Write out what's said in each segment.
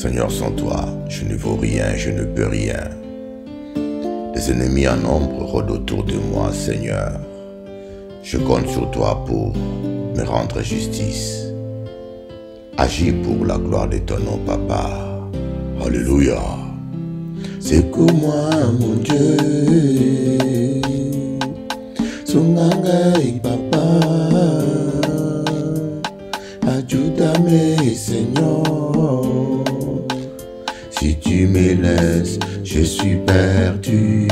Seigneur, sans toi, je ne vaux rien, je ne peux rien. Les ennemis en nombre rôdent autour de moi, Seigneur. Je compte sur toi pour me rendre justice. Agis pour la gloire de ton nom, Papa. Alléluia. C'est que moi, mon Dieu. Sungangai, Papa. Ajuda-moi, Seigneur. Si tu me laisses, je suis perdu.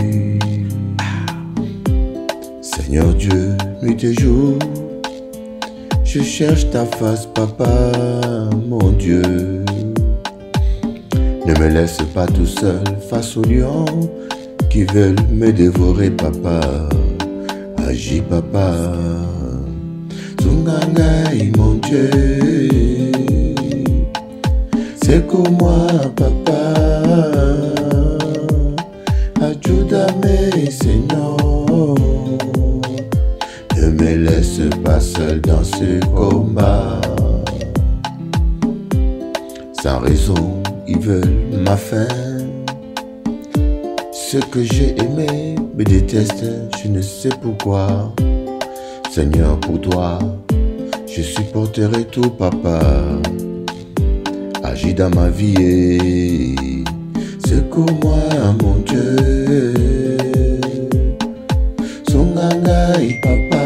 Seigneur Dieu, nuit et jour, je cherche ta face, papa, mon Dieu. Ne me laisse pas tout seul face aux lions qui veulent me dévorer, papa. Agis, papa. Zungangai, mon Dieu. C'est que moi, papa. Ajuda-me, Seigneur. Ne me laisse pas seul dans ce combat. Sans raison, ils veulent ma fin. Ceux que j'ai aimés me détestent, je ne sais pourquoi. Seigneur, pour toi, je supporterai tout, papa. Agis dans ma vie, secours-moi, mon Dieu. Songangai, papa.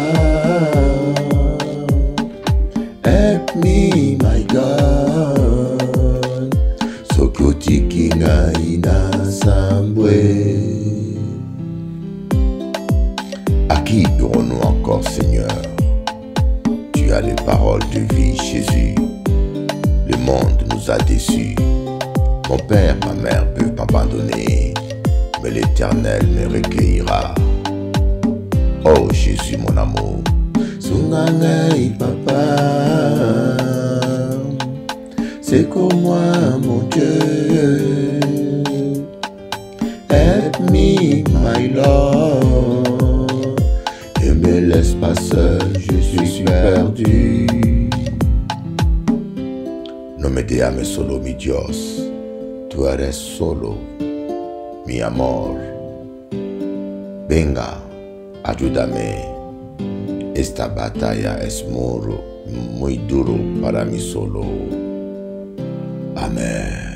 Help me, my God. Sokotiki ngai na sambwe. À qui irons-nous encore, Seigneur? Tu as les paroles de vie, Jésus. Le monde a déçus. Mon père, ma mère peuvent m'abandonner, mais l'Éternel me recueillera. Oh Jésus, mon amour, Sungangai, papa. C'est comme moi, mon Dieu. Help me, my Lord. Ne me laisse pas seul, je suis perdu. No me llames solo mi Dios, tú eres solo mi amor. Venga, ayúdame. Esta batalla es muy, muy duro para mí solo. Amén.